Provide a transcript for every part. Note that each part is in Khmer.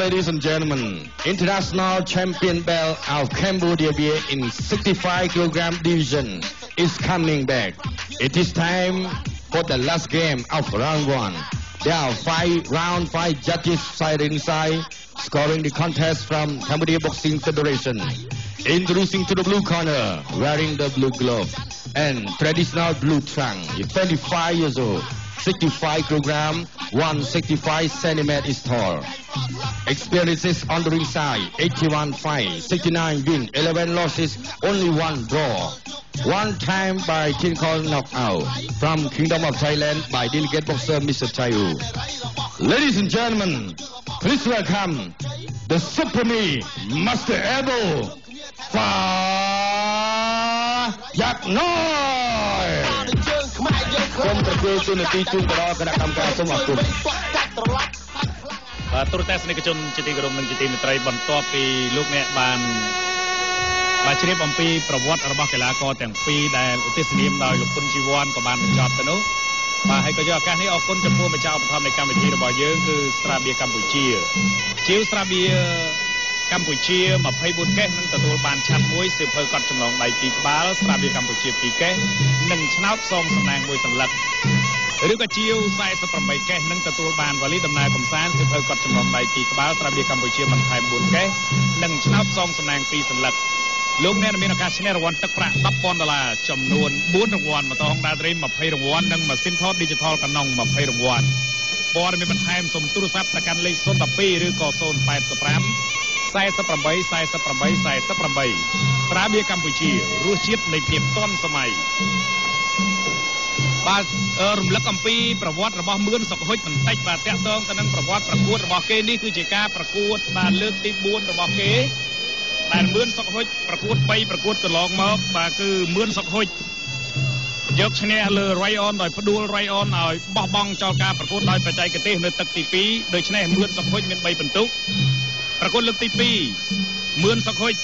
ladies and gentlemen, international champion belt of Cambodia beer in 65 kg division is coming back. It is time for the last game of round one. There are five round five judges side inside, scoring the contest from Cambodia Boxing Federation. Introducing to the blue corner, wearing the blue glove and traditional blue trunk, 25 years old. 65 kilogram, 165 centimeters tall. Experiences on the ringside, 81 fights, 69 win, 11 losses, only one draw. One time by King Kong knockout from Kingdom of Thailand by delegate boxer Mr. Chayu. Ladies and gentlemen, please welcome the Super Me, Master Abel, Fa Yak Noi. ក្រុមប្រជែងទូនាទីជូនបដគណៈកម្មការសូមអរគុណ បាទទូរទស្សនិកជនជាទីគោរពនិងជាទីមេត្រីបន្ទាប់ពីលោកអ្នកបាន បាទជ្រាបអំពីប្រវត្តិរបស់កីឡាករទាំងពីរដែលឧទ្ទិសនាមដោយលោកគុណជីវ័នក៏បានបញ្ចប់ទៅនោះបាទហើយក៏យកឱកាសនេះអរគុណចំពោះម្ចាស់ឧបត្ថម្ភនៃកម្មវិធីរបស់យើងគឺស្រាបៀរកម្ពុជាជាវស្រាបៀរកម្ពុជា24កេសនឹងទទួលបានឆាត់មួយសៀវភៅកត់ចំណងដៃ2ក្បាលស្រាបៀរកម្ពុជា2កេសនិងឆ្នោតផ្សងសំណាងមួយសន្លឹកឬក៏ជាវ48កេសនឹងទទួលបានវ៉ាលីដំណើរកំសាន្តសៀវភៅកត់ចំណងដៃ2ក្បាលស្រាបៀរកម្ពុជាបន្ថែម4កេសនិងឆ្នោតផ្សងសំណាង2សន្លឹក លោកអ្នកមានឱកាសឈ្នះរង្វាន់ទឹកប្រាក់10,000ដុល្លារចំនួន4រង្វាន់ម៉ូតូ Honda Dream 20រង្វាន់និងម៉ាស៊ីនថត Digital Canon 20រង្វាន់ព័ត៌មានបន្ថែមសូមទូរស័ព្ទទៅកាន់លេខ012ឬក៏085 48 48 48ត្រាបៀកម្ពុជារសជាតិនៃភាពទាន់សម័យបាទរំលឹកអំពីប្រវត្តិរបស់មឿនសុកហុចបន្តិចបាទតាក់ទងទៅនឹងប្រវត្តិប្រកួតរបស់គេនេះគឺជាការប្រកួតបាទលើកទី4របស់គេ ដែលមឿនសុកហុចប្រកួត3ប្រកួតកន្លងមកបាទគឺមឿនសុកហុចយកឈ្នះលើ Rayon ដោយផ្ដួល Rayon ឲ្យបោះបង់ចោលការប្រកួតដោយបច្ចេកទេសនៅទឹកទី2ដូច្នេះមឿនសុកហុចមាន3បន្ទុកប្រកួតលើកទី2មឿនសុកហុច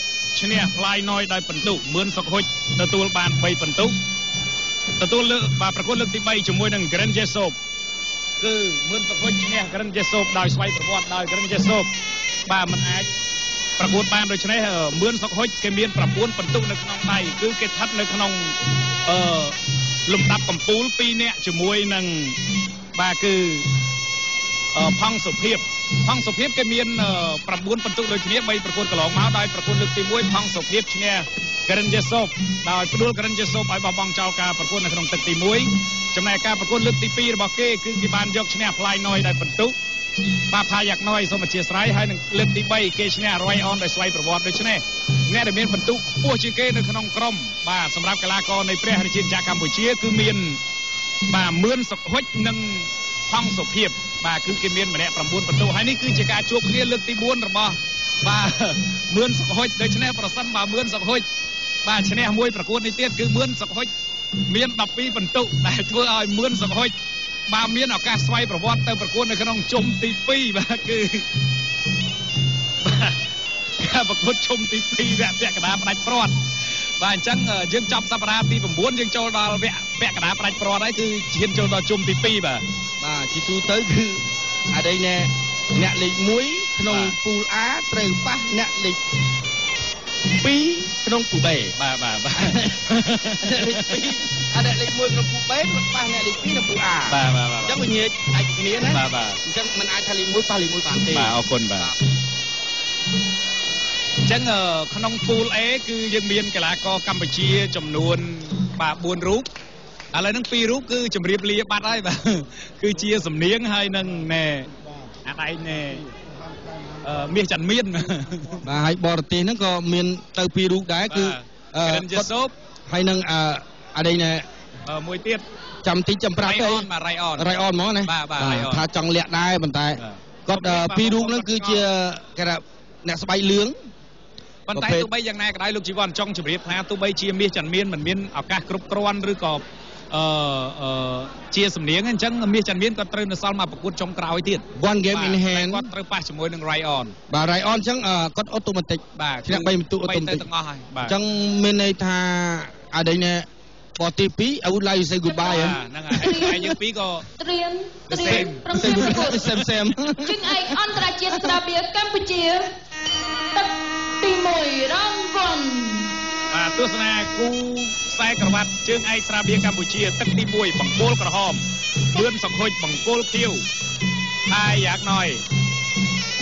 ឈ្នះផ្លាយណយដោយបន្ទុកមឿនសុកហុចទទួលបាន3បន្ទុកទទួលលើកបាទប្រកួតលើកទី3ជាមួយនឹង Grand Jesop គឺមឿនសុកហុចឈ្នះ Grand Jesop ដោយស្វ័យប្រវត្តិដោយ Grand Jesop បាទมันអាច ប្រកួតបានដូច្នេះមឿនសុកហុចគេមាន9បន្ទុកនៅក្នុងដៃគឺគេស្ថិតនៅក្នុងអឺលំដាប់កំពូល2នាក់ជាមួយនឹងបាទគឺផង់សុភាពផង់សុភាពគេមាន9បន្ទុកដូចគ្នា3ប្រកួតកន្លងមកដោយប្រកួតលើកទី1ផង់សុភាពឈ្នះ Karen Jesop ដោយផ្ដួល Karen Jesop ឲ្យបោះបង់ចោលការប្រកួតនៅក្នុងទឹកទី1ចំណែកការប្រកួតលើកទី2របស់គេគឺគេបានយកឈ្នះ Fly Noy ដោយបន្ទុក បាទផាយ៉ាក់ណយសូមអធិស្ឋានហើយនឹងលើកទី3គេឈ្នះ Roy On ដោយស្វ័យប្រវត្តិដូច្នេះអ្នកដែលមានបន្ទុកខ្ពស់ជាងគេនៅក្នុងក្រុមបាទសម្រាប់កីឡាករនៃព្រះរាជាណាចក្រកម្ពុជា គឺមានបាទមឿនសុកហុចនិងផង់សុភាព បាទគឺគេមានម្នាក់9បន្ទុកហើយនេះគឺជាការជួបគ្នាលើកទី4របស់បាទមឿនសុកហុចដូច្នេះប្រសិនបើមឿនសុកហុចបាទឈ្នះមួយប្រកួតនេះទៀតគឺមឿនសុកហុចមាន12បន្ទុកដែលធ្វើឲ្យមឿនសុកហុច បាទមានឱកាសស្វ័យប្រវត្តិទៅប្រកួតនៅក្នុងជុំទី2បាទគឺការប្រកួតជុំទី2វគ្គពាក់កណ្ដាលផ្ដាច់ព្រាត់បាទអញ្ចឹងយើងចាប់សប្តាហ៍ទី9យើងចូលដល់វគ្គពាក់កណ្ដាលផ្ដាច់ព្រាត់ហើយគឺឈានចូលដល់ជុំទី2បាទបាទជាទូទៅគឺអតីណែអ្នកលេខ1ក្នុងពូល A ត្រូវប៉ះអ្នកលេខ2ក្នុងពូ B បាទបាទបាទអ្នកលេខ2 អាអ្នកលេខ1ក្នុងពូ B គាត់ប៉ះអ្នកលេខ2ក្នុងពូ A បាទបាទបាទអញ្ចឹងវិញ្ញាអាចគ្នាណាបាទបាទអញ្ចឹងมันអាចថាលេខ1ប៉ះលេខ1បានទេបាទអរគុណបាទអញ្ចឹងក្នុងពូល A គឺយើងមានកីឡាករកម្ពុជាចំនួនបាទ4រូបឥឡូវហ្នឹងពីររូបគឺជម្រាបលាបាត់ហើយបាទគឺជាសំនៀងហើយនឹងណែអាដៃណែអឺមាសច័ន្ទមានបាទហើយបរទេសហ្នឹងក៏មានទៅពីររូបដែរគឺអឺយេសូបហើយនឹងអឺ អាដៃណែមួយទៀតចាំតិចចាំប្រាប់ទៅបាទរៃអនរៃអនហ្មងណាបាទបាទថាចង់លាក់ដែរប៉ុន្តែគាត់ពីររូបហ្នឹងគឺជាគេថាអ្នកស្បែកលឿងប៉ុន្តែទោះបីយ៉ាងណាក៏ដោយលោកជីវ័នចង់ជម្រាបថាទោះបីជាមាសច័ន្ទមានមិនមានឱកាសគ្រប់គ្រាន់ឬក៏អឺជាសំនៀងអញ្ចឹងមាសច័ន្ទមានគាត់ត្រូវនៅសល់មកប្រកួតចុងក្រោយទៀត one game in hand គាត់ត្រូវប៉ះជាមួយនឹង Ryan បាទ Ryan អញ្ចឹងគាត់អូតូម៉ាទិកបាទឈ្នះ3បន្ទុកអូតូម៉ាទិកទាំងអស់ហើយអញ្ចឹងមានន័យថាអដេញ បទទី2 I would like to say goodbye ហ្នឹងហើយហើយយើងពីរក៏ត្រៀមត្រៀមប្រំ say ប្រកួត goodbye Sam Sam ជើងឯកអន្តរជាតិស្រាបៀរកម្ពុជាទឹកទី1រង្វាន់បាទទស្សនាគូខ្សែក្រវ៉ាត់ជើងឯកស្រាបៀរកម្ពុជា ទឹកទី1បង្គោលក្រហមលឿនសុខុចបង្គោលខៀវហើយយ៉ាងណយ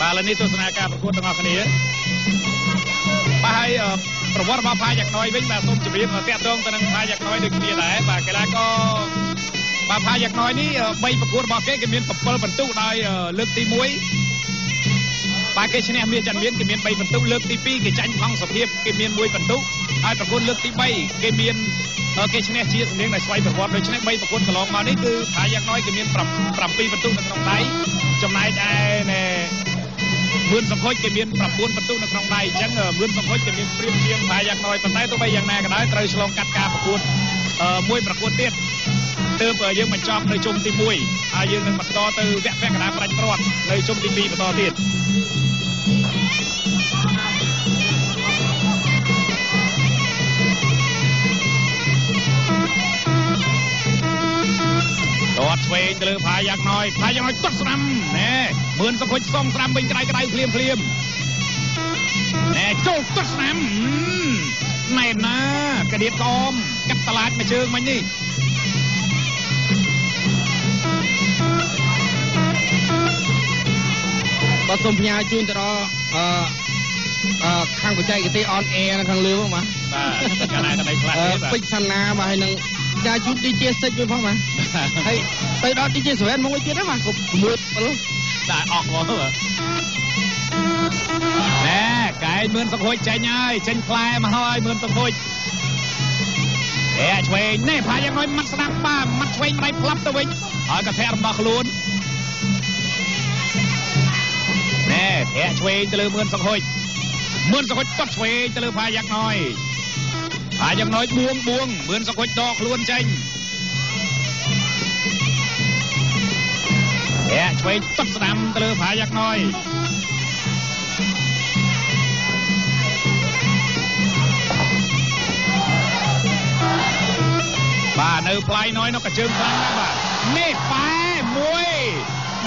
បាទឥឡូវនេះទស្សនាការប្រកួតទាំងអស់គ្នាបាទហើយអឺ ប្រវត្តិរបស់ផាយ៉ាក់ណយវិញបាទសូមជម្រាបតាក់ទងទៅនឹងផាយ៉ាក់ណយដូចគ្នាដែរបាទកីឡាករបាទផាយ៉ាក់ណយនេះអឺ3ប្រកួតរបស់គេគេមាន7ពិន្ទុដោយអឺលើកទី1បាទគេឈ្នះមានចាន់មានគេមាន3ពិន្ទុលើកទី2គេចាញ់ផងសុភាពគេមាន1ពិន្ទុហើយប្រកួតលើកទី3គេមានអឺគេឈ្នះជាសម្លេងដោយស្វ័យប្រវត្តិដូច្នេះ3ប្រកួតកន្លងមកនេះគឺផាយ៉ាងណយគេមាន7ពិន្ទុនៅក្នុងដៃចំណែកឯណែ មឿនសំខុចគេមាន9ពិន្ទុនៅក្នុងដៃអញ្ចឹងមឿនសំខុចគេមានព្រៀបជាងផាយ៉ាងណយប៉ុន្តែទោះបីយ៉ាងណាក៏ដោយត្រូវឆ្លងកាត់ការប្រកួតអឺមួយប្រកួតទៀតទើបយើងបញ្ចប់នៅជុំទី1ហើយយើងនឹងបន្តទៅវគ្គពាក់កណ្ដាលប្រាច់ព្រាត់នៅជុំទី2បន្តទៀត ដតឆ្វេងទៅលើផាយ៉ាងណយផាយ៉ាងណយទាត់ស្រាំណែមឿនសុខុចសំស្រាំវិញក្តៅក្តៅភ្លាមភ្លាមណែចូលទាត់ស្រាំណែណាកដៀតកអមកាត់តឡាចមួយជើងមិញនេះបាទសូមផ្ញើជូនទៅដល់អឺអឺខាងបច្ចេកទេស on air នៅខាងលើផងបាទបាទកាលណាកន្លែងខ្លះអឺទេបាទពេជ្រសាណាបាទហើយនឹង ផ្ញើជូន DJ សិចមួយផងបាទហើយទៅដល់ DJ សវែនមកមួយទៀតណាបាទគ្រប់6 7ដាក់អស់មកបាទណែកែមឿនសុខុចចេញហើយចេញផ្លែមកហើយមឿនសុខុចអេឆ្វេងនេះផាយ៉ាងណយម៉ាត់ស្ដាប់បាទម៉ាត់ឆ្វេងម្ដាយផ្លាប់ទៅវិញហើយកធាក់របស់ខ្លួនណែធាក់ឆ្វេងទៅលើមឿនសុខុចមឿនសុខុចទាត់ឆ្វេងទៅលើផាយ៉ាងណយ អាចយ៉ាងណ້ອຍបួងបួងមឿនសង្ឃុចដកខ្លួនចេញអែឆ្វេងទឹកស្ដាំទៅលើផាយ៉ាងណ້ອຍបាទនៅផ្លៃណ້ອຍនោះក៏ជើងខ្លាំងណាស់បាទនេះប៉ែមួយ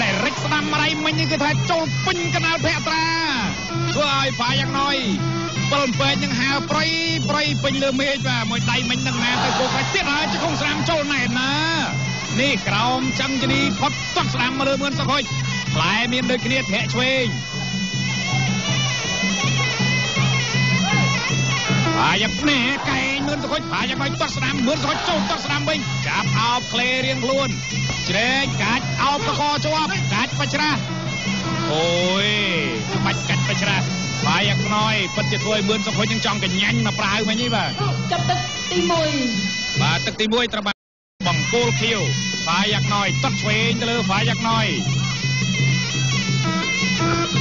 ដែលរិចស្ដាំរៃមិញគឺថាចូលពេញកណ្ដាលភក្ត្រាធ្វើឲ្យផាយ៉ាងណ້ອຍ 7ពេកនឹងហាប្រៃប្រៃពេញលើមេឃបាទមួយដៃមិញនឹងណាទៅគោកទៀតហើយចង្គង់ស្រាមចូលណែណានេះក្រោមចង្គនីផុតទឹកស្ដាំមើលមើលសុខុយផ្លែមានដូចគ្នាធាក់ឆ្វេងអាយ៉ាភ្នេះកែងមើលសុខុយអាយ៉ាបាយទឹកស្ដាំមើលសុខុយចូលទឹកស្ដាំវិញចាប់អោបក្លេរៀងខ្លួនជ្រែកកាច់អោបកកជាប់កាច់បច្ច្រាស់អូយបាច់កាច់បច្ច្រាស់ ផាយ៉ាងណយពិតជាធ្វើឲ្យមឿនសុខុចនឹងចង់កញ្ញាញ់មកប្រាវមិញនេះបាទចាប់ទឹកទី1បាទទឹកទី1ត្រូវបានបង្គោលខៀវផាយ៉ាងណយទាត់ឆ្វេងទៅលើផាយ៉ាងណយ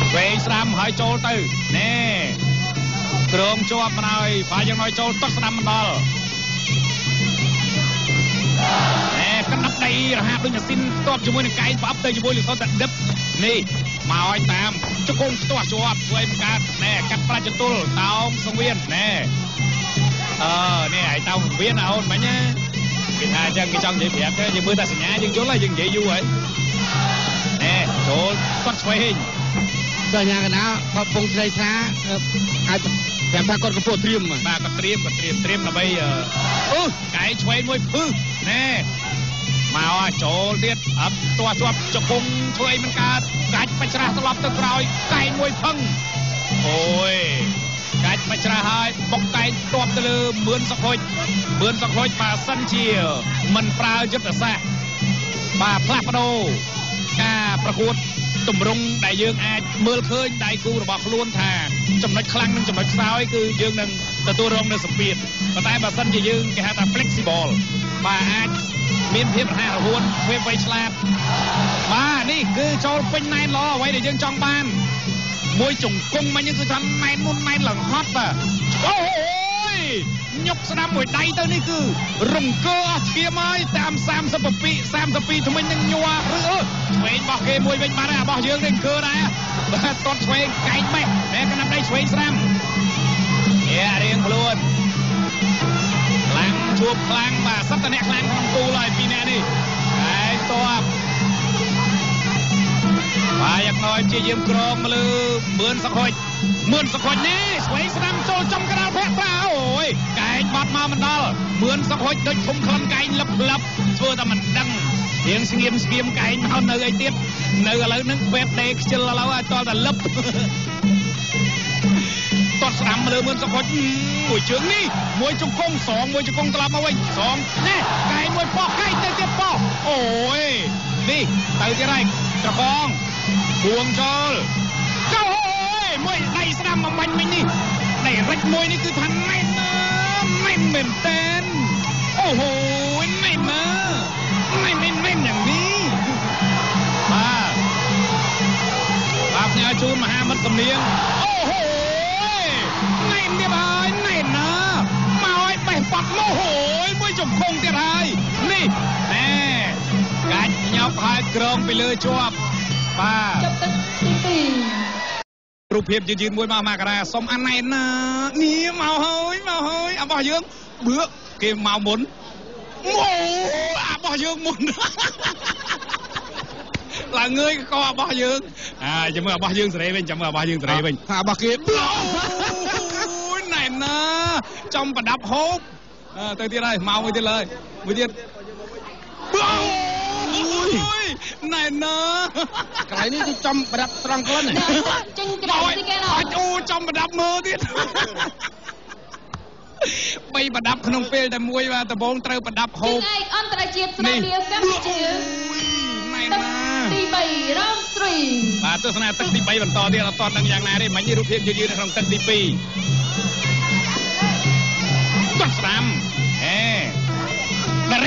ឆ្វេងស្ដាំហើយចូលទៅណែក្រងជាប់មកហើយផាយ៉ាង nói ចូលទាត់ស្ដាំមិនដល់ណែកណ្ដាប់ដៃរហាដូចម៉ាស៊ីនតបជាមួយនឹងកែងប្រអប់ទៅជាមួយលិសតដិបនេះមកឲ្យតាម ជង្គង់ផ្ទាស់ជាប់ធ្វើឲ្យមិនកើតណែកាត់ប្រាច់ចតុលតោងសង្វៀនណែអឺនេះឲ្យតោងសង្វៀនអូនមិញណាគេថាអញ្ចឹងគេចង់និយាយប្រាប់ទេយើងមើលតែសញ្ញាយើងយល់ហើយយើងនិយាយយូរហើយណែចូលគាត់ឆ្វេងដល់យ៉ាងណាគាត់ពងស្រីស្រាអឺអាចប្រាប់ថាគាត់កំពុងត្រៀមបាទបាទក៏ត្រៀមក៏ត្រៀមត្រៀមដើម្បីអឺអូកែឆ្វេងមួយភឹសណែ មកឲ្យចូលទៀតអត់ទាស់ជាប់ជង្គង់ធ្វើអីមិនកើតកាច់បច្ច្រាស់ត្រឡប់ទៅក្រោយកែងមួយភឹងអូយកាច់បច្ច្រាស់ហើយបុកកែងទាត់ទៅលើមឿនសុខុចមឿនសុខុចបើសិនជា មិនប្រើយុទ្ធសាស្ត្របាទផ្លាស់ប្ដូរការប្រកួតទម្រង់ដែលយើងអាចមើលឃើញដៃគូរបស់ខ្លួនថាចំណុចខ្លាំងនិងចំណុចខ្សោយគឺយើងនឹងទទួលរងនៅសម្ពាធប៉ុន្តែបើសិនជាយើងគេហៅថា flexible បាទអាច មានភាពរហ័សរហួនភាពវៃឆ្លាតបាទនេះគឺចូលពេញណែនល្អអ្វីដែលយើងចង់បាន មួយជង្គង់មិញគឺថាណែនមុនណែនឡើងហត់បាទអូយញុកស្ដាំមួយដៃទៅនេះគឺរង្គើអស់ឈាមហើយតាម32 32ថ្មិញនឹងញ័រឬអើឆ្វេងរបស់គេមួយវិញបាត់ហើយរបស់យើងនេះអង្គើដែរបាទតត់ឆ្វេងកែងបេះតែកណ្ដាប់ដៃឆ្វេងស្រាំយ៉ារៀងខ្លួនខ្លាំង ជួបខ្លាំងបាទសិតតអ្នកខ្លាំងក្នុងគូហើយពីរអ្នកនេះឯងតបបាទយ៉ាងណយជាយាមក្រមលើមឿនសង្ខុចមឿនសង្ខុចនេះស្វែងស្ដាំចូលចំក្រៅភ័ក្រប្រាអូយកែងបាត់មកមិនដល់មឿនសង្ខុចដូចធំខ្លឹមកែងលឹបលឹបធ្វើតែមិនដឹងរៀងស្ងៀមស្ងៀមកែងមកនៅអីទៀតនៅឥឡូវហ្នឹងវេបដេខ្ជិលឥឡូវឲ្យតតែលឹបតស្ដាំលើមឿនសង្ខុច មួយជើងនេះមួយជង្គង់សងមួយជង្គង់ត្រឡប់មកវិញសងនេះកែមួយប៉ោះកែទៅទៀតប៉ោះអូយនេះទៅទៀតហើយត្រកងបួងចូលចូលអូយមួយដៃស្ដាំមកបាញ់មិញនេះដៃរិចមួយនេះគឺថាណែនណាណែនមែនតែនអូហូណែនណាណែនណែនណែនយ៉ាងនេះបាទបាទផ្ញើជូនមហាមិត្តសំនៀងអូហូណែ យមួយចំខងទៀតហើយនេះណែកាច់ញ៉ប់ហើយក្រងពីលើជាប់បាទចាប់ទឹកទី2រូបភាពយឺតយឺតមួយមកមករាសុំអាណែនណានេះមកហើយមកហើយរបស់យើងបឿគេមកមុនអូអារបស់យើងមុនឡើងងើយកករបស់យើងអាចាំមើលរបស់យើងសេរីវិញចាំមើលរបស់យើងសេរីវិញថារបស់គេអូយណែណាចំប្រដាប់ហូបអើ ទៅទៀតហើយមកមួយទៀតលើមួយទៀតអូយណែណាកន្លែងនេះគឺចំប្រដាប់ត្រង់ខ្លួនណាចេញក្រៅទីគេណោះអត់អូចំប្រដាប់មើលទៀតបីប្រដាប់ក្នុងពេលតែមួយបាទដំបងត្រូវប្រដាប់ហូជើបងឯកអន្តរជាតិស្រាបៀរកម្ពុជាណែទឹកណាទី3 round 3បាទទស្សនាទឹកទី3បន្តទៀតអត់តន់ដឹងយ៉ាងណាទេមិញនេះរូបភាពយឺតយឺតនៅក្នុងទឹកទី2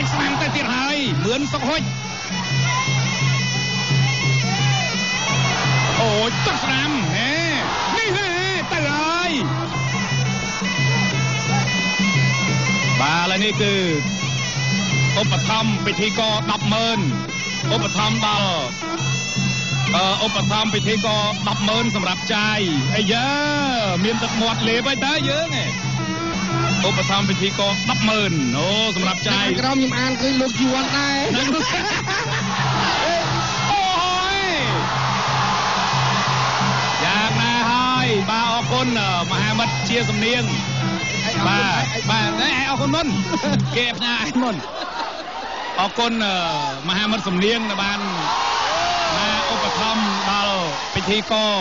ដរិចស្ដាំទៅទៀតហើយមឿនសុកហុចអូយគាត់ស្ដាំហេនេះហេទៅហើយបាទឥឡូវនេះគឺឧបត្ថម្ភពិធីករ100000ឧបត្ថម្ភដល់អឺឧបត្ថម្ភពិធីក៏100000សម្រាប់ចាយអាយ៉ាមានទឹកមាត់លេបហើយតើយើងហ៎ ឧបត្ថម្ភពិធីក៏100000អូសម្រាប់ចាយក្រោមខ្ញុំអានឃើញលោកជីវ័នដែរហ្នឹងអូយយ៉ាងណាហើយបាទអរគុណមហាមិត្តជាសំនៀងបាទបាទណែអរគុណមុនគេផ្ញើឯងមុនអរគុណមហាមិត្តសំនៀងដែលបានណាឧបត្ថម្ភដល់ពិធីករ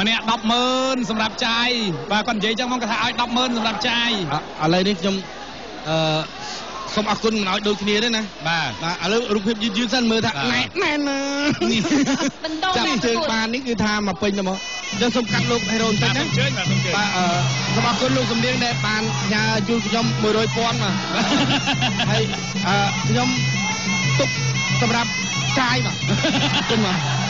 ម្នាក់100000សម្រាប់ចាយបាទគាត់និយាយចឹងមកគាត់ថាឲ្យ100000សម្រាប់ចាយអឥឡូវនេះខ្ញុំអឺសូមអរគុណមិនឲ្យដូចគ្នាទេណាបាទបាទឥឡូវរូបភាពយឺតយឺតសិនមើលថាបាទណែណែណានេះបន្តចាប់មកជើប្រងកួតបាននេះគឺថាមកពេញទៅមកអញ្ចឹងសូមកាត់លោកហេរ៉ូបន្តិបាទចសូណាមជើញបាទសូមជើញបាទអឺសូមអរគុណលោកសំដៀងដែលបានផ្ញើជូនខ្ញុំ100,000បាទហើយអឺខ្ញុំទុកសម្រាប់ចាយបាទគុណបាទ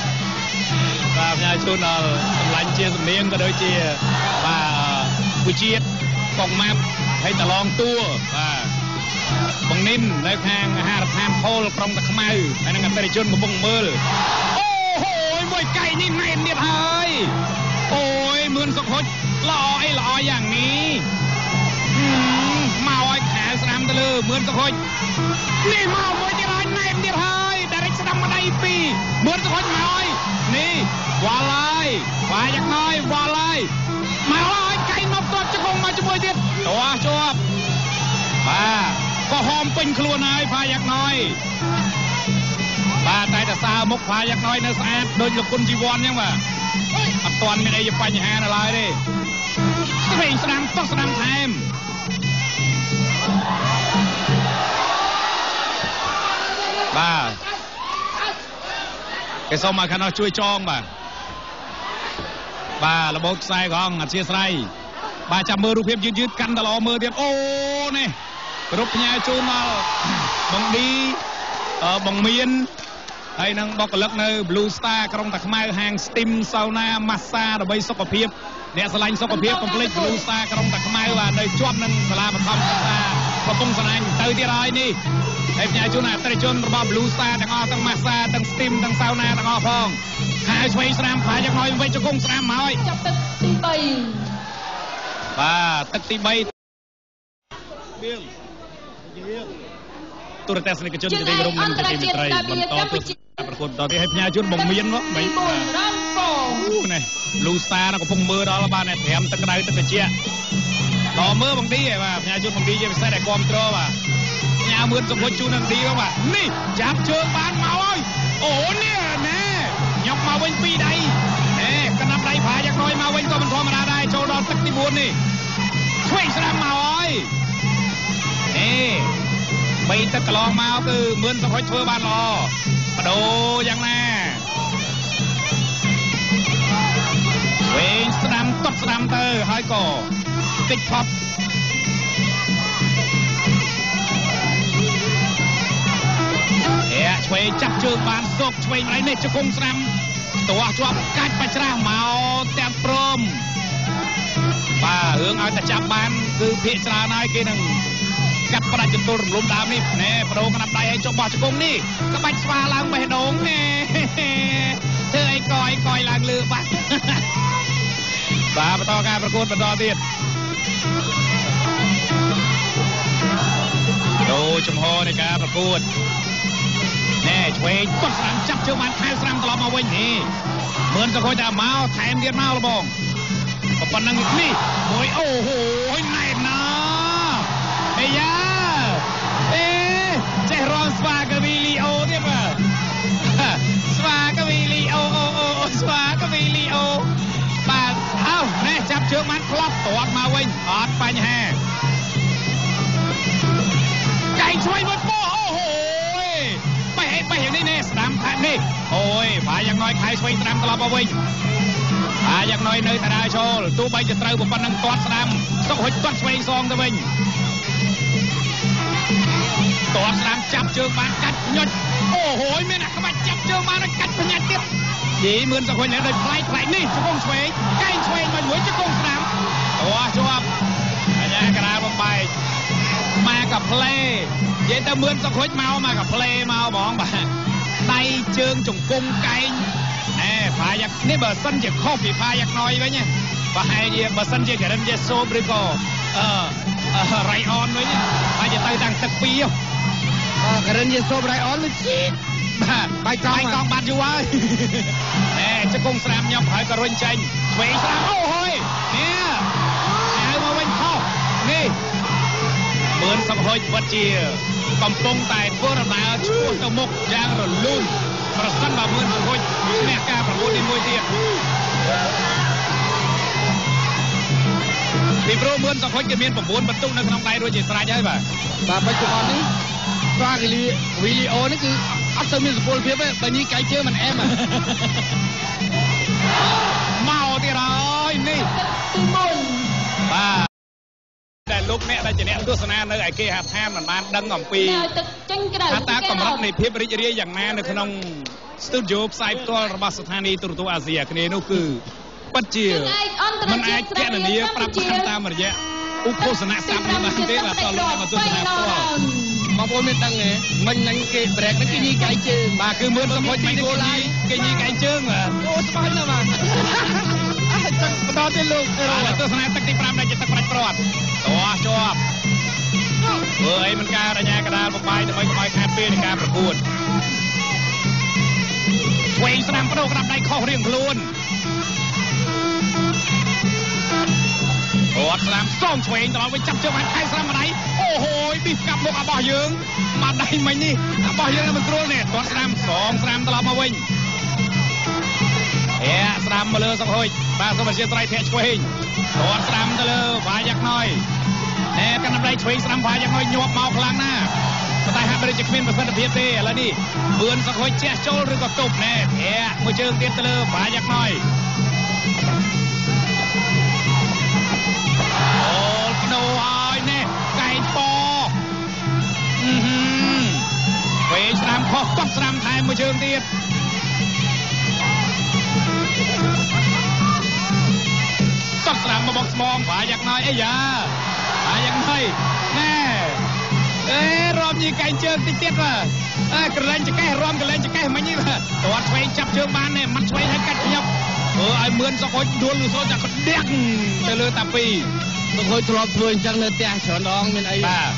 បាទផ្ញើជូនដល់សម្លាញ់ជាសំនៀងក៏ដូចជាបាទពូជាតិកងម៉ាប់ហើយតឡងតួបាទបងនិននៅខាងអាហារដ្ឋានផូលក្រុងតាខ្មៅហើយនឹងអតិថិជនកំពុងមើលអូហូយមួយកៃនេះណែនទៀតហើយអូយមឿនសុខហុចល្អអីល្អយ៉ាងនេះហឹមមកឲ្យខែស្ដាំទៅលើមឿនសុខហុចនេះមកមួយទៀតហើយណែនទៀតហើយដារិចស្ដាំម្ដាយពីរមឿនសុខហុចមកហើយ នេះវល់ហើយបាទយ៉ាងណយវល់ហើយមកហើយកៃមកទាត់ជង្គង់មកជាមួយទៀតតោះជាប់បាទក៏ហមពេញខ្លួនហើយផាយ៉ាក់ណយបាទតែតែសើមុខផាយ៉ាក់ណយនៅស្អាតដូចលោកគុណជីវ័នអញ្ចឹងបាទអត់ទាន់មានអីជាបញ្ហានៅឡើយទេស្វែងស្ដាំតោះស្ដាំថែមបាទ គេសូមឲ្យខាងនោះជួយចងបាទបាទរបូតខ្សែកងអធិស្ស្រ័យបាទចាំមើលរូបភាពយឺតយឺតកាន់តែល្អមើលទៀតអូនេះគ្រប់ផ្ញើជូនដល់បងឌីអឺបងមានហើយនឹងបុគ្គលិកនៅ Blue Star ក្រុងតាខ្មៅហាង Steam Sauna Massage ដើម្បីសុខភាពអ្នកស្រឡាញ់សុខភាពកុំភ្លេច Blue Star ក្រុងតាខ្មៅបាទនៅជាប់នឹងសាលាបឋមសិក្សា កំពង់សណាញ់ទៅទៀតហើយនេះហើយផ្ញើជូនអតិថិជនរបស់ Blue Star ទាំងអស់ទាំង Massage ទាំង Steam ទាំង Sauna ទាំងអស់ផងហើយឆ្វេងស្រាមផាយ៉ាងម៉េចវិញជង្គង់ស្រាមមកហើយចាប់ទឹកទី3បាទទឹកទី3ទូរទស្សនិកជនជាទីគោរពនិងជាទីមេត្រីបន្តទស្សនាប្រកួតបន្តទៀតឲ្យផ្ញើជូនបងមានមកបីទីបាទ1រ៉ាំពងអូនេះលូស្តាកំពុងមើលដល់បាទនេះត្រាំទឹកក្តៅទឹកត្រជាក់ ដល់មើលបងឌីឯបាទផ្ញើជូនបងឌីជាពិសេសដែលគ្រប់គ្រងបាទផ្ញើមឿនសម្ពុជជូននឹងឌីបាទនេះចាប់ជើងបានមកហើយអូនេះណែញប់មកវិញពីរដៃណែកណ្ដាប់ដៃផាយ៉ាងน้อยមកវិញក៏មិនធម្មតាដែរចូលដល់ទឹកទី4នេះឆ្វេងស្ដាំមកហើយនេះបីទឹកកន្លងមកគឺមឿនសម្ពុជធ្វើបានល្អបដូរយ៉ាងណា វែងស្ដាំតត់ស្ដាំទៅហើយក៏ តិចផុតអែឆ្វេងចាប់ជើងបានសុកឆ្វេងម្លេះនេះជង្គង់ស្ដាំទាស់ជាប់កាច់បច្ច្រាស់មកទាំងព្រមបាទរឿងឲ្យតែចាប់បានគឺភាកច្រើនហើយគេនឹងកាត់ផ្ដាច់ចន្ទុលរំលំដើមនេះណែបដូរកណាប់ដៃឲ្យចុះបោះជង្គង់នេះក្បាច់ស្វាឡើងបេះដូងណែធ្វើអីកយកយឡើងលើបាត់បាទបន្តការប្រកួតបន្តទៀត ដូរចំហនៃការប្រកួតណែឆ្វេងគាត់ស្រាំចាប់ជើងបានខែស្រាំត្រឡប់មកវិញនេះមឿនសង្ឃុយតែមកថែមទៀតមកលបងក៏ប៉ុណ្ណឹងនេះមួយអូហូណែនណា យើងបានឆ្លោះត្រាត់មកវិញអត់បញ្ហាកែងឆ្វេងមួយពោអូហូយបេះបេះនេះនេះស្ដាំថានេះអូយបាយយ៉ាងណ້ອຍខែឆ្វេងស្ដាំត្រឡប់មកវិញអាយ៉ាងណ້ອຍនៅតារាចូលទោះបីជាត្រូវប៉ុណ្ណឹងទាត់ស្ដាំសុកហុចទាត់ឆ្វេងសងទៅវិញទាត់ស្ដាំចាប់ជើងបានកាច់ញុចអូហូយមានអាក្បាច់ចាប់ជើងបានកាច់បញ្ញាទៀត យីមឿនសុកហុចនៅដោយប្លែកប្លែកនេះជង្គង់ឆ្វេងកែងឆ្វេងមកមួយជង្គង់ស្ដាំទាស់ជាប់បញ្ញាក្រាលបំបែកមកកាផ្លេនិយាយទៅមឿនសុកហុចមកមកកាផ្លេមកហ្មងបាទដៃជើងជង្គង់កែងណែផាយ៉ាក់នេះបើសិនជាខុសពីផាយ៉ាក់ណយវិញណាប្រហែលជាបើសិនជាការិនយេសូមឬក៏អឺអឺរៃអនវិញហើយจะទៅតាំងទឹកពីហ៎ករិនយេសូបរៃអនមួយជីក បាទបាយកង់បាយកង់បាត់យូរហើយណែជង្គង់ស្រាមញ៉ាំហើយក៏រុញចេញឆ្វេងស្រាមអូហយនេះហៅមកវិញខុសនេះមឿនសុកហុចវត្តជា កំពុងតែធ្វើដំណើរឆ្ពោះទៅមុខយ៉ាងរលូនប្រសិនបើមឿនសុកហុចឈ្នះការប្រកួតនេះមួយទៀតពីព្រោះមឿនសុកហុចគេមាន9បន្ទុកនៅក្នុងដៃរួចជាស្រេចហើយបាទបាទបច្ចុប្បន្ននេះស្វាគីលីវីលីអូនេះគឺ អត់ទៅមានសុពលភាពទេបើញីកាយជើងមិនអែមហ៎មកទៀតហើយនេះទឹកទី1បាទតែលោកអ្នកដែលជាអ្នកទស្សនានៅឯគេហដ្ឋានមិនបានដឹងអំពីនៅទឹកចេញក្រៅថាតើកម្រិតនៃភាពរីករាយយ៉ាងណានៅក្នុងស្ទូឌីយោផ្សាយផ្ទាល់របស់ស្ថានីយ៍ទូរទស្សន៍អាស៊ីអាគ្នេយ៍នោះគឺពិតជាជើងឯកអន្តរมันជាតិអាចគណនាប្រាប់បានតាមរយៈឧបសនៈស័ព្ទនេះបានទេបាទតើលោកអ្នកមកទស្សនាផ្ទាល់ បងប្អូនមានដឹងទេមិញហ្នឹងគេប្រែកហ្នឹងគេញីកាយជើងបាទគឺមឿនសម្ពុជមិនគោឡាយគេញីកែងជើងបាទអូស្បាញ់ណាស់បាទអញ្ចឹងបន្តទៀតលោកអេរ៉ូបាទទស្សនាទឹកទី5ដែលជាទឹកប្រាច់ព្រាត់តោះជាប់ធ្វើអីមិនការអញ្ញាកដាលបបាយដើម្បីកុំឲ្យខាតពេលនៃការប្រកួតឆ្វេងស្ដាំបដូរក្តាប់ដៃខុសរៀងខ្លួន អត់ស្ដាំសងឆ្វេងដល់វិញចាប់ជើងបានខែស្ដាំម្ដាយអូហូយប៊ីសកាប់មុខរបស់យើងមកដៃមិញនេះរបស់យើងមិនស្រួលនេះទាត់ស្ដាំសងស្ដាំត្រឡប់មកវិញអែស្ដាំមកលើសុកហុយបាទសូមអធិស្ឋានធាក់ឆ្វេងទាត់ស្ដាំទៅលើបាយ៉ាក់ណយណែកណ្ដាប់ដៃឆ្វេងស្ដាំបាយ៉ាក់ណយញាប់មកខ្លាំងណាស់ប៉ុន្តែហាក់បីដូចជាគ្មានប្រសិទ្ធភាពទេឥឡូវនេះបឿនសុកហុយជះចូលឬក៏ទប់ណែធាក់មួយជើងទៀតទៅលើបាយ៉ាក់ណយអូ ខុសគាត់ស្រាមថែមមួយជើងទៀតគាត់ស្រាមមកបងស្មងបាយ៉ាងណយអីយ៉ាបាយ៉ាងណយណែអេរំញីកែងជើងតិចទៀតបាទអើក្រឡែងចកេះរំក្រឡែងចកេះមិញនេះបាទគាត់ឆ្វេងចាប់ជើងបាននេះមាត់ឆ្វេងឲ្យកាច់ញាប់ធ្វើឲ្យមឿនសុកអុចដួលលឺសូចាក់ក្តាក់ទៅលើតាពីលោកហុយធ្លាប់ធ្វើអញ្ចឹងនៅផ្ទះច្រើនដងមានអីបាទ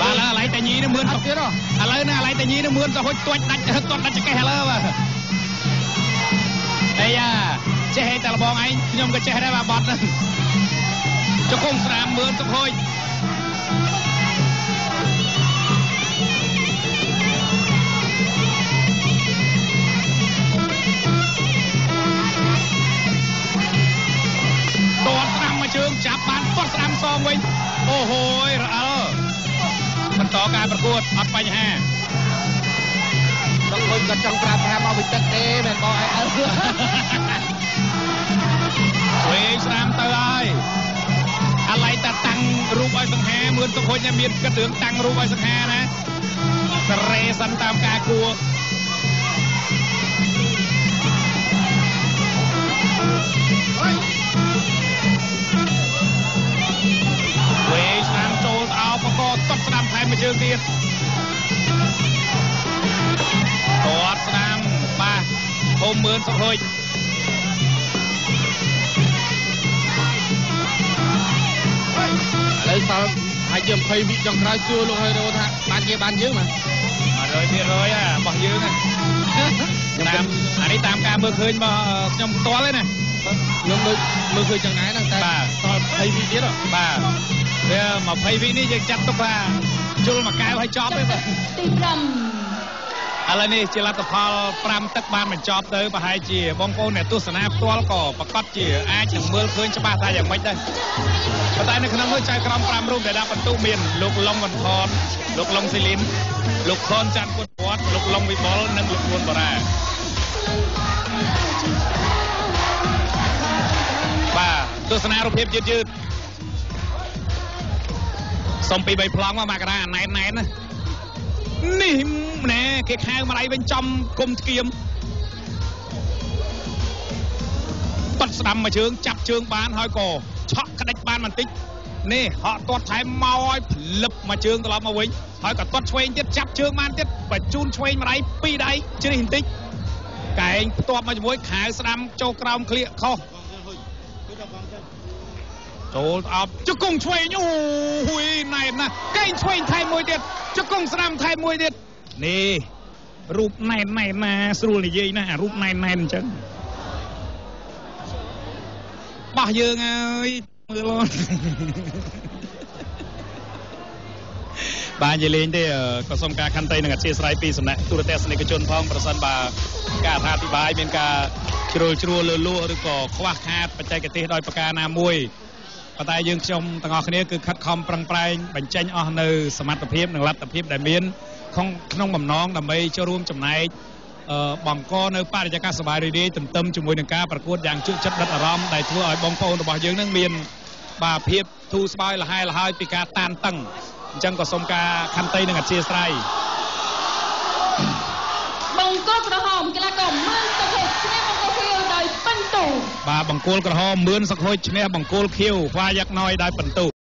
បាទឥឡូវអាឡៃតាញីនេះមឿនអសុត់ខទៀតហ៎ឥឡូវនេះអាឡៃតាញីនេះមឿនសុខហុចទាត់ដាច់ទាត់ដាច់ចកេះឥឡូវបាទអាយ៉ាចេះតែលបងឯងខ្ញុំក៏ចេះដែរបាទបត់ហ្នឹងចង្គង់ស្រាមមឿនសុខហុចទាត់ស្រាំមួយជើងចាប់បានទាត់ស្រាំសងវិញអូហូយរអិល បន្តការប្រកួតអត់បញ្ហាដល់មួយក៏ចង់ប្រាប់ថាមកវិទឹកទេមែនបងឯងអើវេងស្រាមទៅហើយអាឡៃតាតាំងរូបឲ្យសង្ហាមឿនសុខុញណាមានគិតរឿងតាំងរូបឲ្យសង្ហាណាសរេសិនតាមការគួរ បកកតត់ស្ដាំថែមមួយជើងទៀតទាត់ស្ដាំបាទហុំមឿនសុខុញឥឡូវសល់ហើយជា20វិចុងក្រោយសួរលោកហេរ៉ូថាបានជាបានយើងមក100%របស់យើងណាតាមអានេះតាមការមើលឃើញរបស់ខ្ញុំផ្ទាល់ទេណាខ្ញុំមើលមើលឃើញចឹងដែរហ្នឹងតែបាទសល់20វិទៀតហ៎បាទ វា20វិនេះយើងចាត់ទុកថាជុលមួយកែវឲ្យចប់ទេបាទទី5ឥឡូវនេះជាលទ្ធផល5ទឹកបានបញ្ចប់ទៅប្រហែលជាបងប្អូនអ្នកទស្សនាផ្ទាល់ក៏ប្រកាសជាអាចនឹងមើលឃើញច្បាស់ថាយ៉ាងម៉េចដែរប៉ុន្តែនៅក្នុងនោះចៅក្រម5រូបដែលដាក់បន្ទុកមានលោកឡុងវ៉ាន់ខនលោកឡុងស៊ីលីនលោកខនច័ន្ទពុទ្ធវត្តលោកឡុងវិបុលនិងលោកនួនបូរ៉ាបាទទស្សនារូបភាពយឺតយឺត សុំពី3ប្លង់មកមកកណ្ដាលអាណែនណែនណានេះណែគេខៅម្ដាយវិញចំគុំស្គៀមបាត់ស្ដាំមួយជើងចាប់ជើងបានហើយក៏ឆក់ក្តិចបានបន្តិចនេះហក់ទាត់ថែមមកឲ្យផ្លឹបមួយជើងត្រឡប់មកវិញហើយក៏ទាត់ឆ្វេងទៀតចាប់ជើងបានទៀតបញ្ជូនឆ្វេងម្ដាយពីរដៃជ្រេះបន្តិចកែងផ្ទាប់មកជាមួយខៅស្ដាំចូលក្រោមក្លៀកខុស ចូលអប់ជង្គង់ឆ្វេងអូហ៊ុយណែនណាស់កែងឆ្វេងថែមមួយទៀតជង្គង់ស្ដាំថែមមួយទៀតនេះរូបណែនណែនណាស្រួលនិយាយណាអារូបណែនណែនអញ្ចឹងបោះយើងហើយមើលអូនបាទនិយាយលេងទេអឺក៏សូមការខន្តីនិងអធិស្ឋានពីសំណាក់ទូរទស្សនិកជនផងប្រសិនបើការអត្ថាធិប្បាយមានការជ្រុលជ្រួលលើលួឬក៏ខ្វះខាតបច្ចេកទេសដោយប្រការណាមួយ ប៉ុន្តែយើងខ្ញុំទាំងអស់គ្នាគឺខិតខំប្រឹងប្រែងបញ្ចេញអស់នៅសមត្ថភាពនិងលទ្ធភាពដែលមានក្នុងក្នុងបំណងដើម្បីចូលរួមចំណែកអឺបង្កនៅបរិយាកាសសប្បាយរីករាយទន្ទឹមជាមួយនឹងការប្រកួតយ៉ាងជក់ចិត្តដិតអារម្មណ៍ដែលធ្វើឲ្យបងប្អូនរបស់យើងនឹងមានបាទភាពធូរស្បើយលហែលហើយពីការតានតឹងអញ្ចឹងក៏សូមការខន្តីនិងអធិស្ឋានបង្គោលក្រហមកីឡាករមឿនសុខុជឈ្នះបង្គោលខៀវដោយពិ ន្ទុបាទបង្គោលក្រហមមឿនសុខហុចឈ្នះបង្គោលខៀវខ្វាយ៉ាក់ណយដោយបន្ទុ